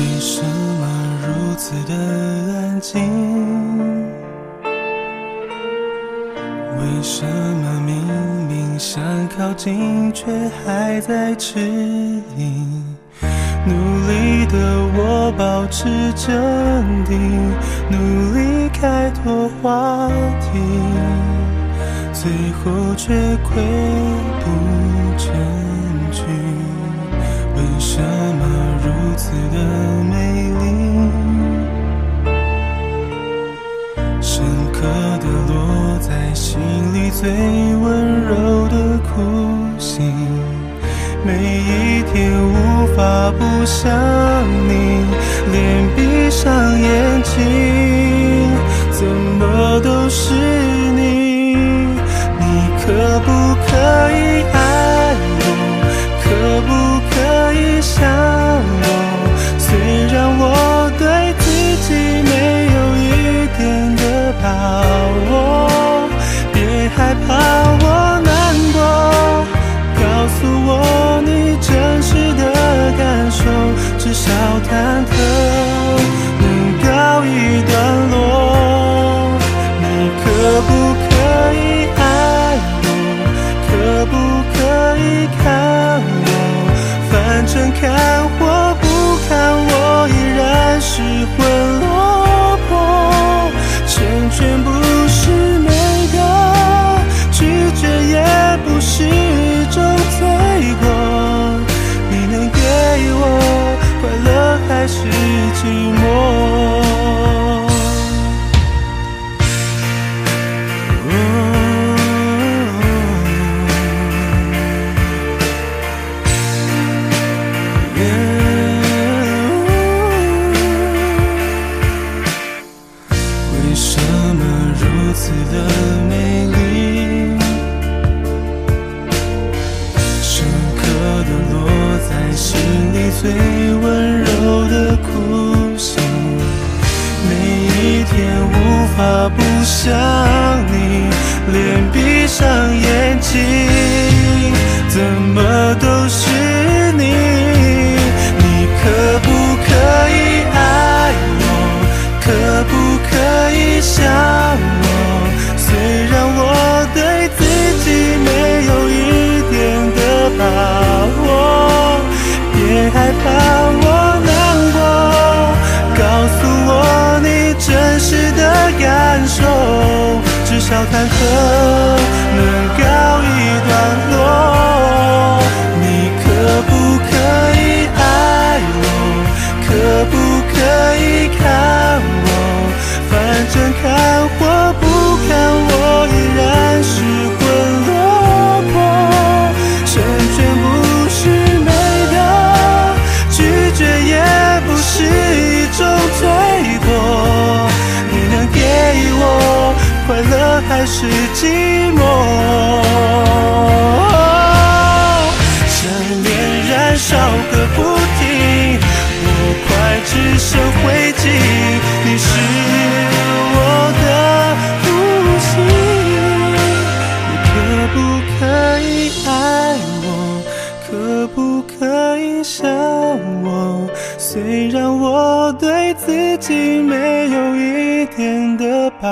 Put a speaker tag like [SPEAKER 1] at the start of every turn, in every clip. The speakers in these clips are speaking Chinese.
[SPEAKER 1] 为什么如此的安静？为什么明明想靠近，却还在迟疑？努力的我保持镇定，努力开拓话题，最后却溃不深刻的落在心里最温柔的哭心。每一天无法不想你，连闭上眼睛，怎么都是你。你可不可忐忑是寂寞？为什么如此的美丽？深刻的落在心里最温柔他不想你，连闭上眼睛，怎么都是你。你可不可以爱我？可不可以想少还是寂寞？想念燃烧个不停，我快只剩灰烬。你是我的呼吸，你可不可以爱我？可不可以想我？虽然我对自己没有一变得把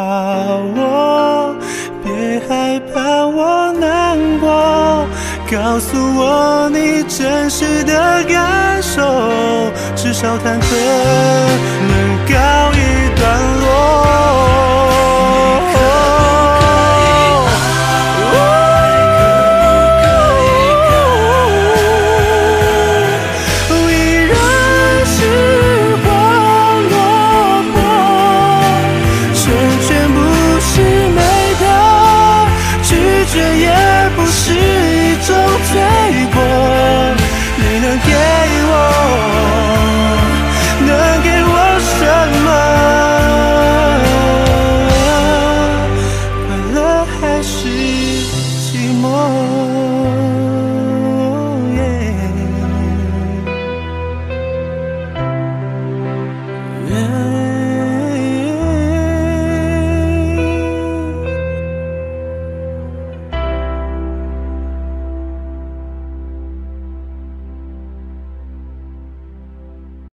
[SPEAKER 1] 握，别害怕我难过，告诉我你真实的感受，至少忐忑